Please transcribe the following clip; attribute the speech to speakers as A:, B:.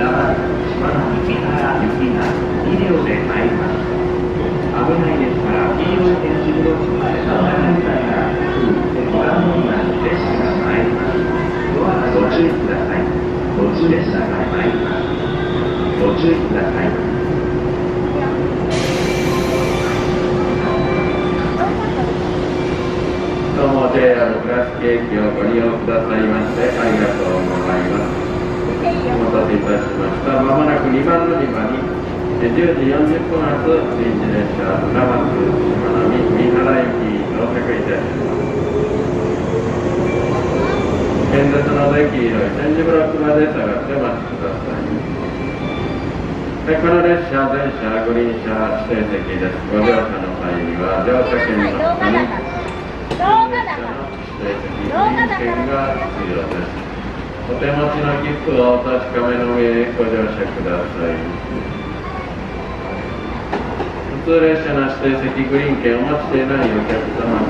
A: 浦和島の池原行きでりま危ない。ですから黄色い。ブロックまでらご覧のような列車が参りますドアご注意ください。途中列車が参りますご注意ください。
B: どうも JR プラスケーキをご利用ください。ましてありがとうござい。ます。しました。まもなく2番乗り場にえ10時40分発臨時列車船松しまなみ三原行き到着いたします。の出黄色い点字ブロックまで下がってお待ちください。でこの列車、全車、グリーン車指定席です。ご乗車の際には乗車券の他に
C: 動画だから
B: 指定席認券が必要です。お手持ちの切符をお確かめの上へご乗車ください。普通列車の指定席グリーン券をお持ちでないお客様